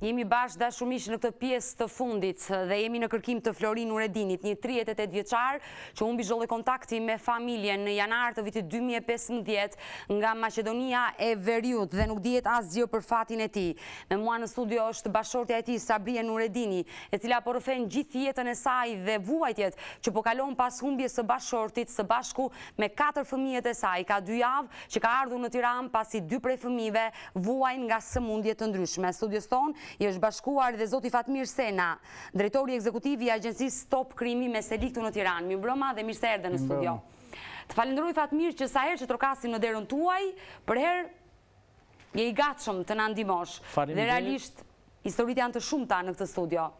Jemi bashkë dashur miq në këtë pjesë të fundit dhe jemi në kërkim të Florin Nuredinit, një 38 vjeçar që humbi çdo lloj kontakti me familjen në janar të vitit 2015 nga Maqedonia e Veriut dhe nuk dihet asgjë për fatin e tij. Me mua në studio është bashkëshortja e tij Sabrije Nuredini, e cila po rrëfen gjithë jetën e saj dhe vuajtjet që po kalon pas humbjes së bashkëshortit së bashku me katër fëmijët e saj, ka dy javë që ka ardhur në Tiranë pasi dy prej fëmijëve vuajnë nga sëmundje të ndryshme. Studios tonë i është bashkuar dhe zoti Fatmir Sena, drejtori ekzekutiv i agjencisë Stop Krimi me seli këtu në Tiranë. Mirëmbrëma dhe mirë se erdhe në studio. Të falënderoj Fatmir që sa herë që trokasim në derën tuaj, përherë je i gatshëm të na ndihmosh. Dhe realisht historitë janë të shumta në këtë studio.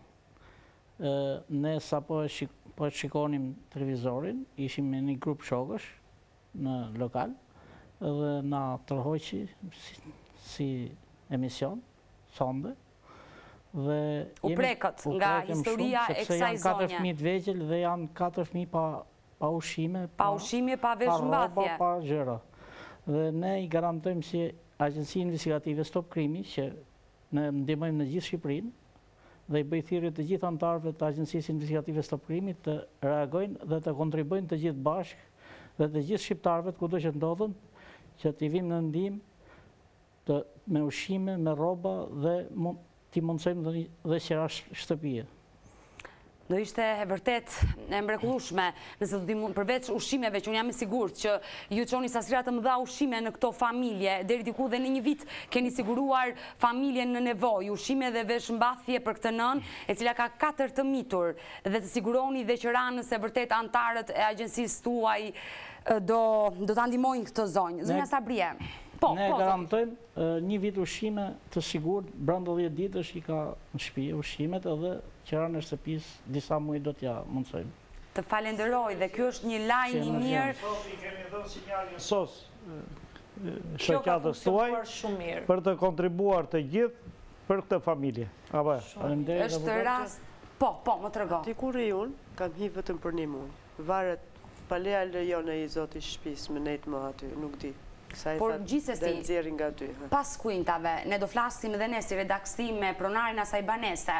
Ne sapo po e shikonim televizorin, ishim me një grup shokësh në lokal dhe na tërhoqi si emision sonde. U prekët nga historia e kësaj zonje. Sepse janë katër fëmijë të vegjël dhe janë katër fëmijë pa ushqime, pa rroba, pa gjëra. Dhe ne i garantojmë si Agjenci Investigative Stop Krimi që ne ndihmojmë në gjithë Shqipërinë, dhe i bëj thirrje të gjithë anëtarëve të Agjencisë Investigative Stop Krimi të reagojnë dhe të kontribuojnë të gjithë bashkë dhe të gjithë shqiptarëve kudo që ndodhën që t'i vijmë në ndihmë me ushqime, me rroba dhe t'i mundësojmë dhe qira shtëpie. Do ishte vërtet e mbrekullushme, nëse do t'i mund përveç ushqimeve që unë jam e sigurt që ju çoni sasira të mëdha ushqime në këto familje, deri diku dhe në një vit keni siguruar familje në nevojë, ushqime dhe veshmbathje për këtë nënë, e cila ka katër të mitur, dhe të siguroni dhe qiranë nëse vërtet anëtarët e agjencisë tuaj do ta ndihmojnë këtë zonjë. Zonja Sabrije, po, po, po. Ne garantojmë, Një vit ushqime të sigurt brenda dhjetë ditësh i ka në shpi ushqimet edhe qiranë e shtëpisë disa muaj do t'ia mundësojmë. Të falenderoj dhe ky është një lajm i mirë. Sot i kemi dhënë sinjalin SOS shoqatës tuaj për të kontribuar të gjithë për këtë familje. Është rast, po, po, më trego. Aty ku rri unë, kam hi vetëm për një muaj. Varet pale a lejon ai zoti i shpisë me nejt më aty, nuk di. Sa i thatë dhe nxjerrin nga dera. Por gjithsesi, pas kuintave, ne do flasim edhe ne si redaksi me pronarin e asaj banese,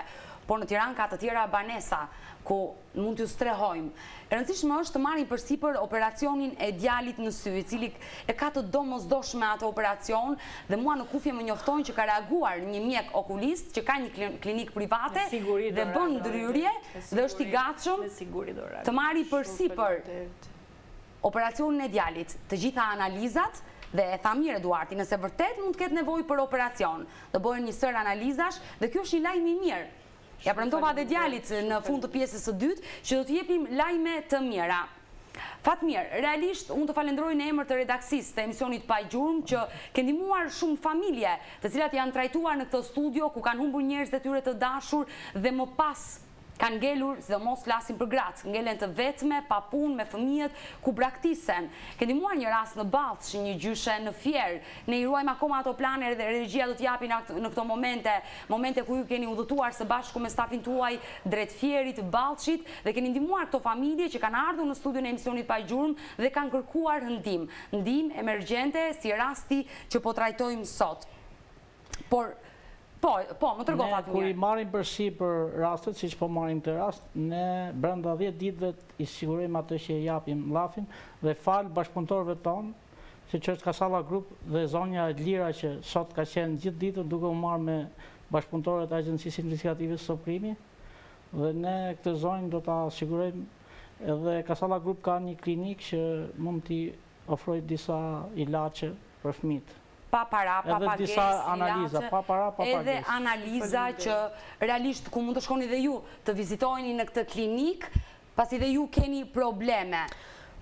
por në Tiranë ka të tjera banesa ku mund t'ju strehojmë. E rëndësishme është të marrim përsipër operacionin e djalit në sy, i cili E ka të domosdoshme atë operacion dhe mua në kufje më njoftojnë që ka reaguar një mjek okulist që ka një klinikë private dhe bën ndërhyrje dhe është i gatshëm të marri përsipër operacionin e djalit të gjitha analizat dhe e tha mirë Eduarti nëse vërtet mund të ketë nevojë për operacion do bëhen një sërë analizash dhe ky është një lajm i mirë Ja premtova dhe djalit në fund të pjesës së dytë që do të jepnim lajme të mira. Fatmir, realisht unë të falendroj në emër të redaksisë të emisionit Pa Gjurmë që ke ndihmuar shumë familje, të cilat janë trajtuar në këtë studio ku kanë humbur njerëzit e tyre të dashur dhe më pas kanë ngelur, sidomos flasim për gratë, ngelen të vetme, pa punë, me fëmijët, ku braktisen. Ke ndihmuar një rast në Ballsh, një gjyshe në Fier. Ne i ruajmë akoma ato plane dhe regjia do t'i japi në këto momente Momente ku ju keni udhëtuar së bashku me stafin tuaj drejt Fierit, Ballshit dhe keni ndihmuar këto familje që kanë ardhur në studion e emisionit Pa Gjurmë dhe kanë kërkuar ndihmë. Ndihmë emergjente si rasti që po trajtojmë sot. Por, po, po, më trego Fatmir. Ne kur i marrim përsipër rastet, siç po marrim këtë rast, ne brenda dhjetë ditëve i sigurojmë atë që e japim llafin dhe falë bashkëpunëtorëve tonë, siç është Casala Group dhe zonja Lira që sot ka qenë gjithë ditën duke u marrë me bashkëpunëtorët e Agjencisë Investigative Stop Krimi dhe ne këtë zonjë do ta sigurojmë edhe Casala Group ka një klinikë që mund t'i ofrojë disa ilaçe për fëmijët pa para, pa pagesë, ilaçe, edhe analiza që realisht ku mund të shkoni dhe ju të vizitojni në këtë klinikë, Pasi dhe ju keni probleme.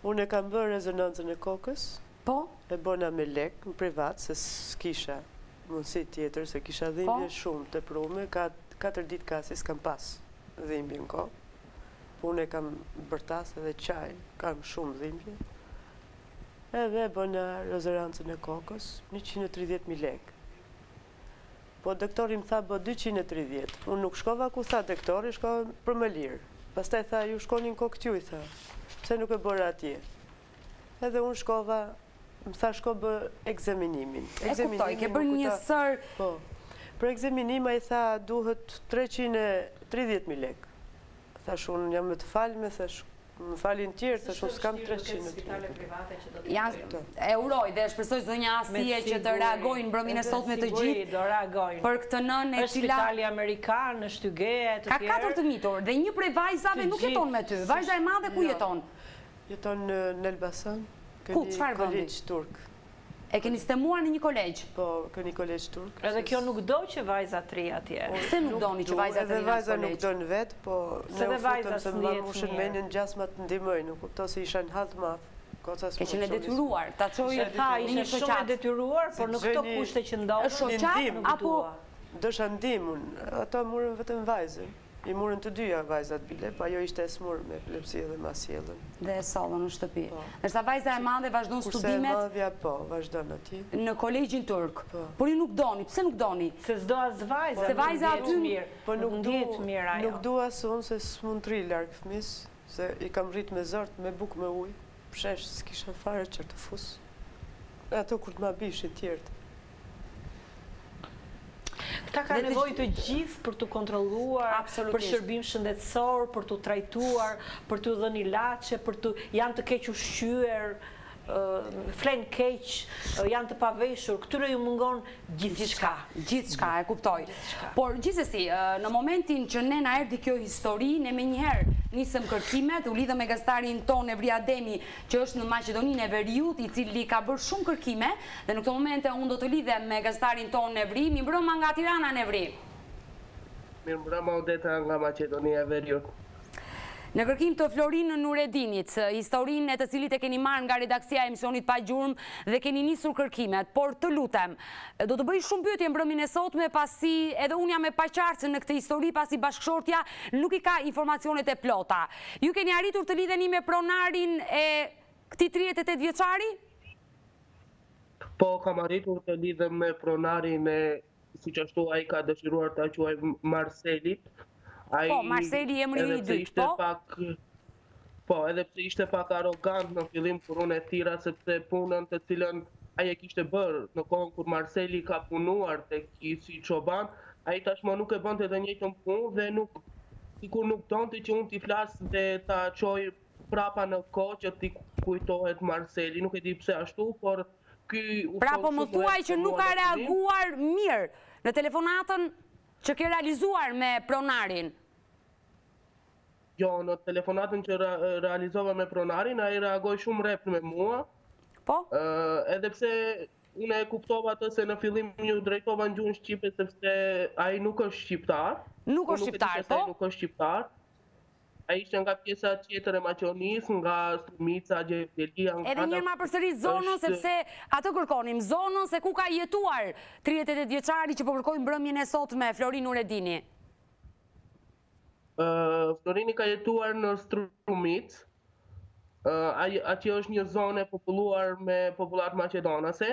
Unë e kam bërë rezonancën e kokës. Po. E bona me lekë në privat se s'kisha mundësi tjetër se kisha dhimbje po. shumë të prume, ka katër ditë ka se s'kam pas dhimbje në kokë. Po unë e kam bërtas edhe qaj, kam shumë dhimbje. Edhe e bona rezonancën e kokës, 130.000 lekë. Po doktori më tha bë dyqind e tridhjetë. Unë nuk shkova ku tha doktori, shkova për më lirë. Pastaj tha ju shkoni në kokë tuaj tha. Pse nuk e bëre atje? Edhe unë shkova, më tha shko bë ekzaminimin. E kuptoj, ke bërë një sërë. Po. Për ekzaminim ai tha duhet treqind e tridhjetë mijë lekë. Thash unë jam me të falme, thash më falin të tjerët, thash unë s'kam 300 në tjerë. Janë, e uroj dhe shpresoj zonja Asije që të reagojnë mbrëmjen e sotme të gjithë për këtë nënë e cila... është spitali Amerikan, është Hygeia e të tjerë. Ka katër të mitur dhe një prej vajzave nuk jeton me ty, vajza e madhe ku jeton? Jeton në Elbasan, te një kolegj turk. E keni sistemuar në një kolegj? Po, te një kolegj turk. Edhe kjo nuk do që vajza të rrijë atje. Pse nuk doni që vajza të rrijë në kolegj? Edhe vajza nuk do as vetë, po ne u futëm se ma mbushën menjën gjasme të ndihmojnë, kupto se isha në hall të madh. Ke qenë e detyruar, ta çoje në shoqatë. Isha shumë e detyruar, por në këto kushte që ndodhet, nuk dua. Desha ndihmë, unë, ata murën vetëm vajzën. I morën të dyja vajzat bile, po ajo ishte e sëmurë me epilepsi edhe ma sollën. Dhe e sollën në shtëpi. Po. Ndërsa vajza e madhe vazhdon studimet. Kurse e madhja po, vazhdon aty. Në kolegjin turk. Po. Por ju nuk doni, pse nuk doni? Se s'do as vajza. Se vajza aty. Po nuk ndjehet mirë ajo. Nuk dua as unë se s'mund të rri larg fëmijës. Se i kam rrit me zort me bukë me ujë pshesh s'kisha fare çar të fusja në ato kur të ma bishin tjerët. Këta kanë nevojë të gjithë për t'u kontrolluar, për shërbim shëndetësor, për t'u trajtuar, për t'u dhënë ilaçe, për të janë të kequshqyer. flenë keq, janë të paveshur, këtyre ju mungon gjithçka. Gjithçka, e kuptoj. Por, gjithsesi, në momentin që ne na erdhi kjo histori, ne menjëherë nisëm kërkimet, u lidhëm me gazetarin tonë Nevrij Ademi, që është në Maqedoninë e Veriut, i cili ka bërë shumë kërkime, dhe në këto momente unë do të lidhem me gazetarin tonë Nevri, mirëmbrëma nga Tirana Nevri. Mirëmbrëma Odeta nga Maqedonia e Veriut. Në kërkim të Florin Nuredinit, historinë e të cilit e keni marrë nga redaksia e emisionit Pa Gjurmë dhe keni nisur kërkimet. Por, të lutem, do të bëj shumë pyetje mbrëmjen e sotme pasi edhe unë jam e paqartë në këtë histori pasi bashkëshortja nuk i ka informacionet e plota. Ju keni arritur të lidheni me pronarin e këtij tridhjetë e tetë vjeçari? Po, kam arritur të lidhem me pronarin e siç ashtu ai ka dëshiruar ta quajë Marselit. Ai po, Marseli emri i dytë, po. Po, po, edhe pse ishte pak arrogant në fillim kur unë e thirra sepse punën të cilën ai e kishte bërë në kohën kur Marseli ka punuar tek ai si çoban, ai tashmë nuk e bënte të njëjtën punë dhe nuk sikur nuk donte që unë t'i flas dhe ta çoj Prapa në kohë që t'i kujtohet Marseli, nuk e di pse ashtu, por ky u Pra po më thua që nuk ka reaguar mirë në telefonatën që ke realizuar me pronarin. Jo, në telefonatën që realizova me pronarin, ai reagoi shumë rreptë me mua. Po? Edhe pse unë e kuptova se në fillim iu drejtova në gjuhën shqipe, sepse ai nuk është shqiptar. Nuk është shqiptar, po? Nuk është shqiptar. Ai ishte nga pjesa tjetër e Maqedonisë, nga Strumica, Gjevgjelia, nga Edhe njëherë ma përsërit zonën sepse atë kërkonim, zonën se ku ka jetuar tridhjetë e tetë vjeçari që po kërkojmë mbrëmjen e sotme, Florin Nuredinin. Florini ka jetuar në Strumicë, atje është një zonë e populluar me popullatë maqedonase,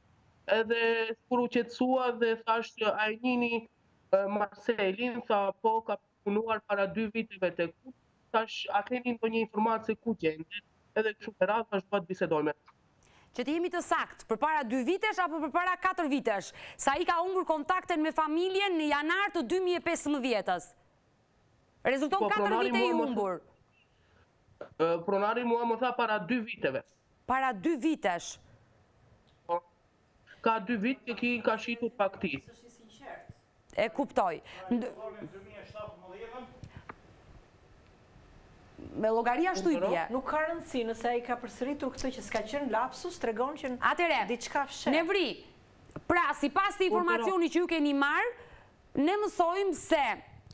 Edhe si kur u qetësua dhe thashë që a e njihni Marselin, tha po, ka punuar para dy viteve tek unë. Thashë a keni ndonjë informatë se ku gjendet? Edhe kështu me radhë, thashë dua të bisedoj me të. Që të jemi të saktë, përpara dy vitesh apo përpara katër vitesh, se ai ka humbur kontakten me familjen në janar të dy mijë e pesëmbëdhjetës. Rezulton 4, po, vite i humbur. Pronari mua më tha para 2 viteve. Para 2 vitesh? Po, ka 2 vite që i ka shitur bagëtitë. E kuptoj. Me llogari ashtu i bie. Nuk ka rëndësi nëse e ka përsëritur këtë që s'ka qenë lapsus, tregon që në diçka fshihet. Nevri, pra, sipas këtij informacioni që ju keni marrë, Ne mësojmë se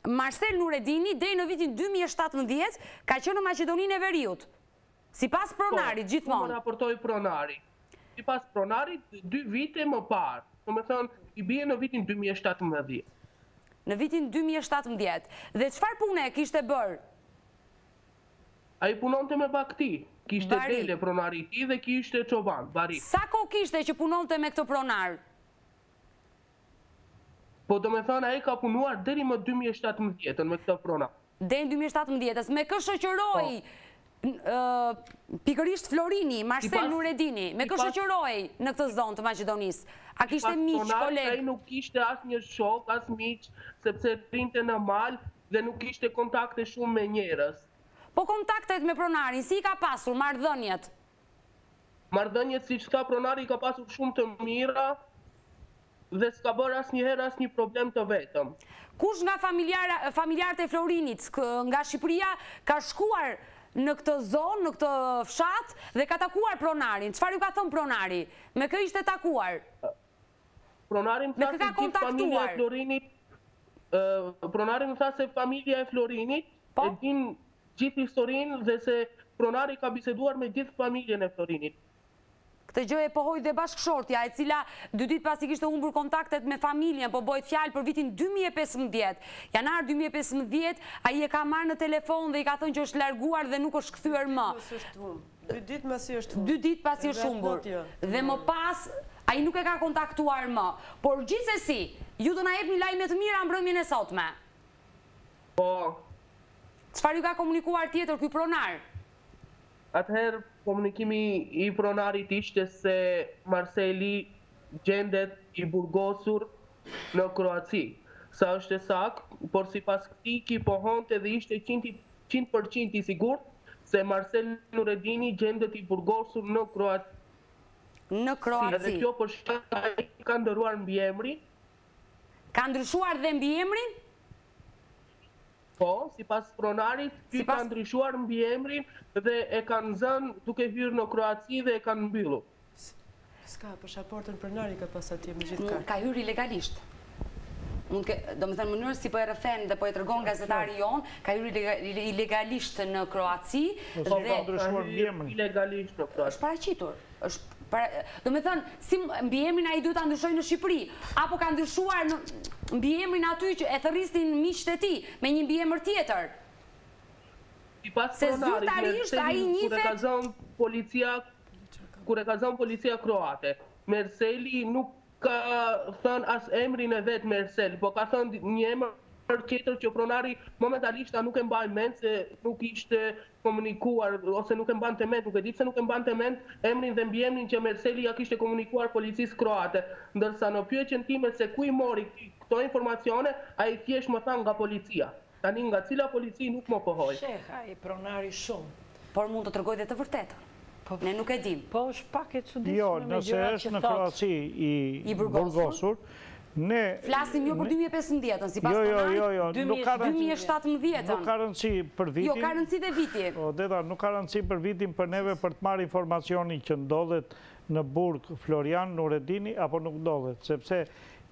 Marsel Nuredini deri në vitin dy mijë e shtatëmbëdhjetë ka qenë në Maqedoninë e Veriut. Sipas pronarit, gjithmonë. Po, kështu më raportoi pronari. Sipas pronarit, dy vite më parë. Domethënë, i bie në vitin dy mijë e shtatëmbëdhjetë. Në vitin dy mijë e shtatëmbëdhjetë. Dhe çfarë pune kishte bërë? Ai punonte me bagëti. Kishte, bari, dele pronari i tij dhe kishte çoban, bari. Sa kohë kishte që punonte me këtë pronar? Po domethënë ai ka punuar deri më dy mijë e shtatëmbëdhjetën me këtë pronar. Deri dy mijë e shtatëmbëdhjetës. Me kë shoqërohej pikërisht Florini, Marsel Nuredini, me kë shoqërohej në këtë zonë të Maqedonisë? A kishte miq, kolegë? Sipas pronarit ai nuk kishte asnjë shok, as miq, sepse rrinte në mal dhe nuk kishte kontakte shumë me njerëz. Po kontaktet me pronarin, si i ka pasur, marrëdhëniet? Marrëdhëniet siç tha pronari ka pasur shumë të mira dhe s'ka bërë asnjëherë asnjë problem të vetëm. Kush nga familjarët e Florinit nga Shqipëria ka shkuar në këtë zonë, në këtë fshat dhe ka takuar pronarin? Çfarë ju ka thënë pronari? Me kë ishte takuar? Pronari më tha se gjithë familja e Florinit Pronari më tha se familja e Florinit po, e din gjithë historinë dhe se pronari ka biseduar me gjithë familjen e Florinit. Këtë gjë e pohoi dhe bashkëshortja, e cila dy ditë pasi kishte humbur kontaktet me familjen, po bëhet fjalë për vitin 2015. Janar 2015, ai e ka marrë në telefon dhe i ka thënë që është larguar dhe nuk është kthyer më. Dy ditë pasi është humbur. Dy ditë pasi është humbur. Dhe më pas ai nuk e ka kontaktuar më. Por gjithsesi, ju do na jepni lajme të mira mbrëmjen e sotme. Po. Çfarë ju ka komunikuar tjetër ky pronar? Atëherë komunikimi i pronarit ishte se Marseli gjendet i burgosur në Kroaci. Sa është e saktë, por sipas këtij, ky pohonte dhe ishte qinti qind për qind i sigurt se Marsel Nuredini gjendet i burgosur në Kroaci Në Kroaci Dhe kjo për shkak se ai ka ndërruar mbiemrin Ka ndryshuar dhe mbiemrin? Po, sipas pronarit, ky ka ndryshuar mbiemrin dhe e kanë zënë duke hyrë në Kroaci dhe e kanë mbyllur. Ska, pasaportën pronari ka pas atje me gjithë kartë. Ka hyrë ilegalisht. Domethënë mënyra si po e rrëfen dhe po e tregon gazetari jonë, ka hyrë ilegalisht në Kroaci. Posa ka ndryshuar mbiemrin? Ilegalisht në Kroaci. Është paraqitur. Domethënë, si mbiemrin ai duhet ta ndryshojë në Shqipëri? Apo ka ndryshuar mbiemrin aty që e thërrisnin miqtë e tij me një mbiemër tjetër? Se zyrtarisht ai njihet... kur e ka zënë policia kroate. Merseli nuk ka thënë as emrin e vet Mersel, po ka thënë një emër tjetër që pronari momentalisht tha nuk e mbaj mend se nuk ishte komunikuar ose nuk e mbante mend, nuk e di pse nuk e mbante mend emrin dhe mbiemrin që Merseli ia kishte komunikuar policisë kroate. Ndërsa në pyetjen time se ku i mori këto informacione, ai thjesht më tha nga policia. Tani nga cila polici nuk më pohoi. Fsheh ai pronari shumë. Por mund të tregojë dhe të vërtetën. Ne nuk e dimë. Po është pak e çuditshme me gjërat që thotë. Jo, nëse është në Kroaci i burgosur, ne Flasim jo për dy mijë e pesëmbëdhjetën, sipas pronarit. Jo, jo, jo, nuk ka rëndësi. Dy mijë e shtatëmbëdhjetën. Nuk ka rëndësi për vitin. Jo, ka rëndësi dhe viti. Odeta, nuk ka rëndësi për vitin për neve për të marrë informacionin që ndodhet në burg Florian Nuredini apo nuk ndodhet, sepse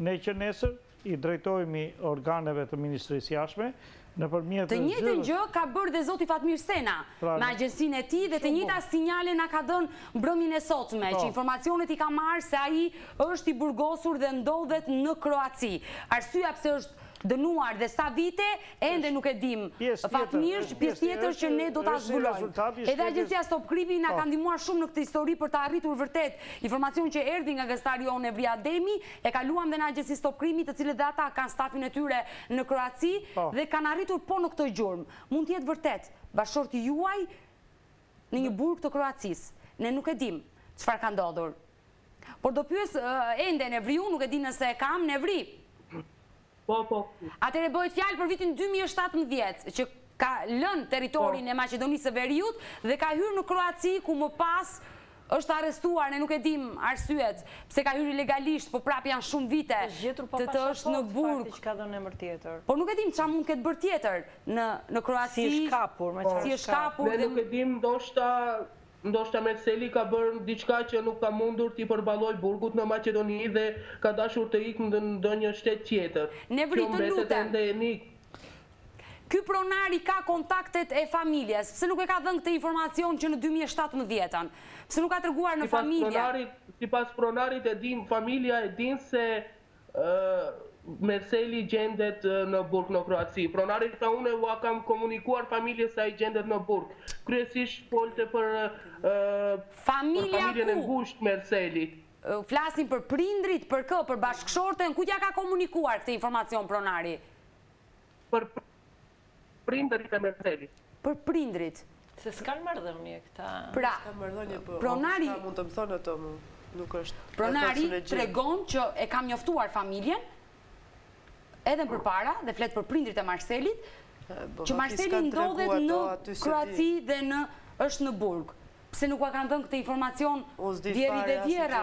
ne që nesër i drejtohemi organeve të Ministrisë së Jashtme, nëpërmjet Të njëjtën gjë ka bërë dhe zoti Fatmir Sena me agjencinë e tij dhe të njëjta sinjale na ka dhënë mbrëmjen e sotme, që informacionet i ka marrë se ai është i burgosur dhe ndodhet në Kroaci. Arsyeja pse është dënuar dhe sa vite, ende nuk e dimë. Fatmir, pjesë tjetër që ne do ta zbulojmë. Edhe agjencia Stop Krimit na ka ndihmuar shumë në këtë histori për të arritur vërtet informacion që erdhi nga gazetari jonë Nevri Ademi, E kaluam dhe në agjenci Stop Krimit të cilët dhe ata kanë stafin e tyre në Kroaci dhe kanë arritur po në këto gjurmë mund të jetë vërtet bashkëshorti juaj në një burg të Kroacisë ne nuk e dimë çfarë ka ndodhur por do pyes ende Nevriun nuk e di nëse e kam Nevri Po, po, po. Atëherë bëhet fjalë për vitin dy mijë e shtatëmbëdhjetë, që ka lënë territorin e Maqedonisë së Veriut dhe ka hyrë në Kroaci, ku më pas është arrestuar, ne nuk e dimë arsyet pse ka hyrë ilegalisht, po prapë janë shumë vite që të është në burg. Por nuk e dimë ça mund të ketë bërë tjetër në Kroaci. Si është kapur, me çfarë është kapur. Ne nuk e dimë, ndoshta Ndoshta Merseli ka bërë diçka që nuk ka mundur t'i përballojë burgut në Maqedoni dhe ka dashur të ikë në ndonjë shtet tjetër. Kjo mbetet ende enigmë. Ky pronari ka kontaktet e familjes, pse nuk e ka dhënë këtë informacion që në dy mijë e shtatëmbëdhjetën? Pse nuk ka treguar në familje? Sipas pronarit e dinë, familja e dinë se Merseli gjendet në burg në Kroaci. Pronari tha unë ua kam komunikuar familjes se ai gjendet në burg. Kryesisht folte për për familjen e ngushtë Merseli. Flasim për prindrit, për kë, për bashkëshorten, kujt ia ka komunikuar këtë informacion pronari? Për prindërit e Merselit. Për prindërit. Se s'kanë marrëdhënie këta. Pra, pronari. Mund të më thonë ato mu. Nuk është. Pronari tregon që e kam njoftuar familjen edhe më përpara dhe flet për prindërit e Marselit që Marseli ndodhet në Kroaci dhe në është në burg. Pse nuk ua kanë dhënë këtë informacion vjehrri dhe vjehrra?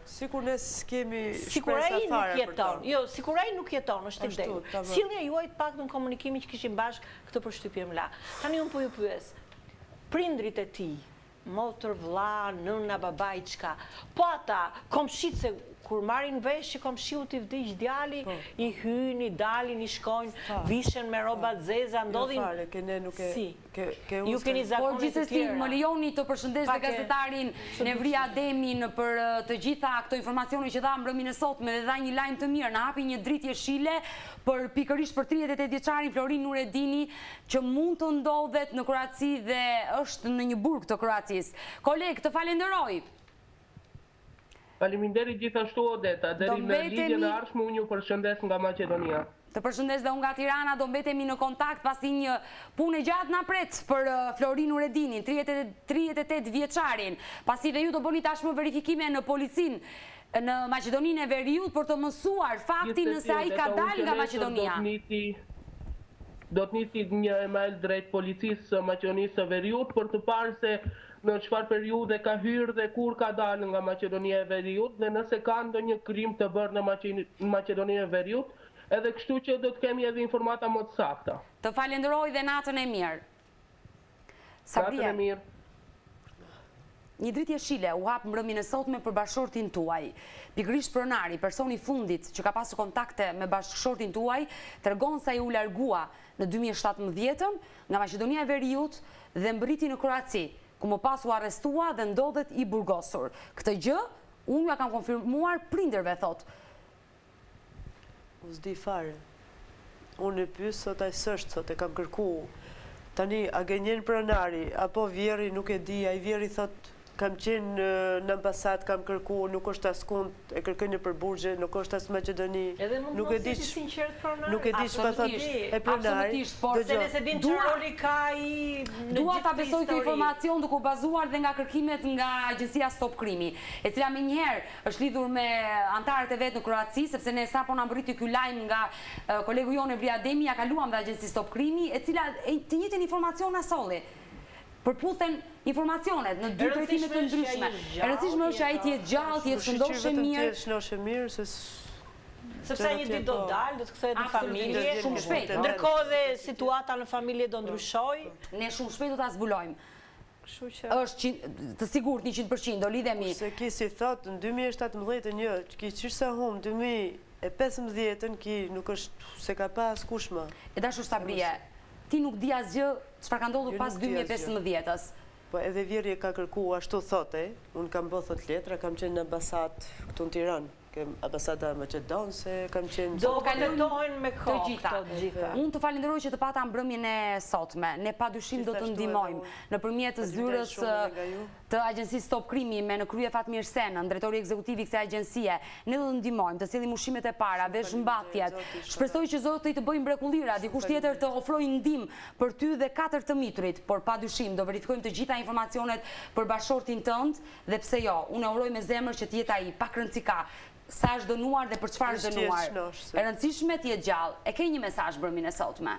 Sikur ne s'kemi shpresa fare për të. Jo, sikur ai nuk jeton, është i vdekur. Sjellja juaj, të paktën komunikimi që kishim bashkë këtë përshtypje më la. Tani unë po ju pyes, prindërit e tij, motër, vëlla, nëna, babai, çka, po ata, komshitë se kur marrin vesh që komshiut i vdiq djali, i hyjnë, i dalin, i shkojnë, vishen me rroba të zeza, ndodhin, si? Ju keni zakone të tjera. Por gjithsesi, më lejoni të përshëndes dhe gazetarin Nevri Ademin për të gjitha këto informacione që dha mbrëmjën e sotme dhe dha një lajm të mirë, na hapi një dritë jeshile për pikërisht për 38 vjeçarin Florin Nuredini që mund të ndodhet në Kroaci dhe është në një burg të Kroacisë. Koleg, të falenderoj. Faleminderit gjithashtu Odeta, deri në lidhjen e ardhshme unë ju përshëndes nga Maqedonia. Të përshëndes dhe unë nga Tirana, do mbetemi në kontakt pasi një punë e gjatë na pret për Florin Nuredinin, tridhjetë e tetë vjeçarin, pasi dhe ju do bëni tashmë verifikime në policinë në Maqedoninë e Veriut për të mësuar faktin nëse ai ka dalë nga Maqedonia. Do të nisni një email drejt policisë së Maqedonisë së Veriut për të parë se në çfarë periudhe ka hyrë dhe kur ka dalë nga Maqedonia e Veriut dhe nëse ka ndonjë krim të bërë në Maqedoninë e Veriut edhe kështu që do të kemi edhe informata më të sakta. Të falenderoj dhe natën e mirë. Natën e mirë. Një dritë jeshile u hap mbrëmjen e sotme për bashkëshortin tuaj. Pikërisht pronari, personi i fundit që ka pasur kontakte me bashkëshortin tuaj, tregon se ai u largua në dy mijë e shtatëmbëdhjetën, nga Maqedonia e Veriut dhe mbërriti në Kroaci, ku më pas u arrestua dhe ndodhet i burgosur. Këtë gjë unë ua kam konfirmuar prindërve, thotë. Unë s'di fare. Unë e pyes, thotë ai, s'është, thotë, e kam kërku. Tani a gënjen pronari apo vjerri nuk e di, ai vjerri thotë Kam qenë në në ambasadë, kam kërkuar, nuk është askund, e kërkon nëpër burgje, nuk është as Maqedoni, Edhe mund të nuk e mos di jeti ç, sinqert pronari. nuk e di ç'ma thotë Absolutisht, e pronari, absolutisht, por se dëgjo. nëse dimë çfarë Dua- roli ka ai në Dua gjithë ta këtë besoj këtë histori. informacion duke u bazuar dhe nga kërkimet nga agjencia Stop Krimi, e cila menjëherë është lidhur me anëtarët e vet në Kroaci, sepse ne sapo na mbërriti ky lajm nga kolegu jonë Evi Ademi, ia kaluam dhe agjencisë Stop Krimi, e cila të njëjtin informacion na solli. përputhen informacionet në dy drejtime të ndryshme. E rëndësishme është që ai të jetë gjallë, të jetë shëndoshë e mirë. Të jetë shëndoshë e mirë, se... Sepse ai një ditë do të dalë, do të kthehet në familje. Shumë shpejt. Ndërkohë edhe situata në familje do ndryshojë. Ne shumë shpejt do ta zbulojmë. Kështu që... Jemi të sigurt 100%, do lidhemi. Kurse ki si thotë, në 2017 një, ki qysh se humi, 2015-ën ki nuk është s'e ka pa askush më. E dashur Sabrije, Ti nuk di asgjë çfarë ka ndodhur pas dy mijë e pesëmbëdhjetës. Po edhe vjerri e ka kërku ashtu thotë ai, unë kam bo thotë letra, kam qenë në ambasadë këtu në Tiranë, ke ambasada maqedonëse, kam qenë... Do kalojnë të gjitha. Unë të falenderoj që të pata mbrëmjen e sotme, ne padyshim do të ndihmojmë nëpërmjet zyrës... të agjencisë Stop Krimi me në krye Fatmir Senën, drejtori ekzekutiv i kësaj agjencie. Ne do të ndihmojmë, të sjellim ushqimet e para, veshmbathjet. Shpresoj që Zoti të bëjë mbrekullira, dikush tjetër të ofrojë ndihmë për ty dhe katër të miturit, por padyshim do verifikojmë të gjitha informacionet për bashkëshortin tënd dhe pse jo, unë e uroj me zemër që të jetë ai, pak rëndësi ka sa është dënuar dhe për çfarë është dënuar. E rëndësishme të jetë gjallë. E ke një mesazh mbrëmjen e sotme?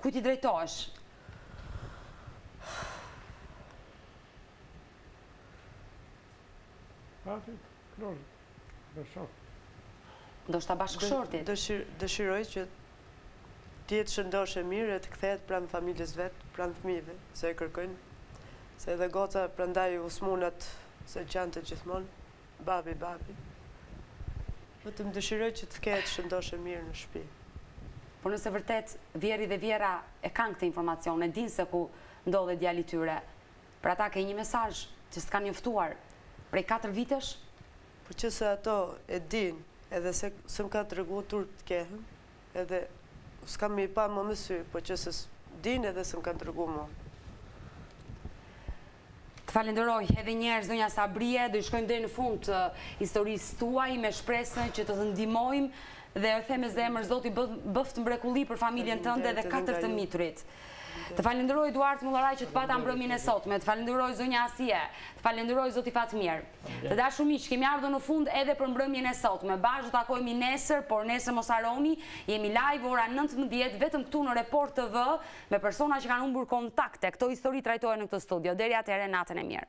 Kujt i drejtohesh? Hati, kërë, dhe shokë. Do t'ia bashkëshortit. Dëshiroj që të jetë shëndosh e mirë e të kthehet pranë familjes vet, pranë fmijëve, se e kërkojnë. Se edhe goca prandaj u smun se qante gjithmonë. Babi babi. Po vetëm dëshiroj që të kthehet shëndosh e mirë në shpi. Por nëse vërtet vjerri dhe vjerra e kanë këtë informacion, e dinë se ku ndodhet djali i tyre, për ata ke një mesazh që s'të kanë njoftuar prej katër vitesh? Po qe se ato e dinë edhe se s'më kanë tregu turp të kenë, Edhe s'kam me i pa më me sy, po qe se e din edhe s'më kanë tregu mu. Të falenderoj edhe një herë zonja Sabrije, do i shkojmë deri në fund të historisë tuaj me shpresën që të të ndihmojmë dhe e them me zemër Zoti bëftë mbrekulli për familjen tënde dhe katër të mitrit. Të falenderoj Eduart Mullaraj që të pata mbrëmjen e sotme, të falenderoj zonja Asie, të falenderoj Zoti Fatmir. Të dashur miq, kemi ardhur në fund edhe për mbrëmjen e sotme. Bashkë do takohemi nesër, por nesër mos harroni, jemi live ora nëntëmbëdhjetë vetëm këtu në Report TV me persona që kanë humbur kontakte. Këto histori trajtohen në këtë studio. Deri atëherë, natën e mirë.